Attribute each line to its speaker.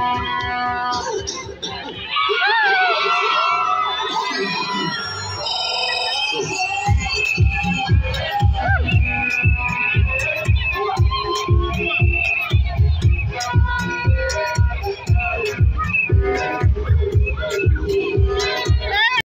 Speaker 1: Yeah!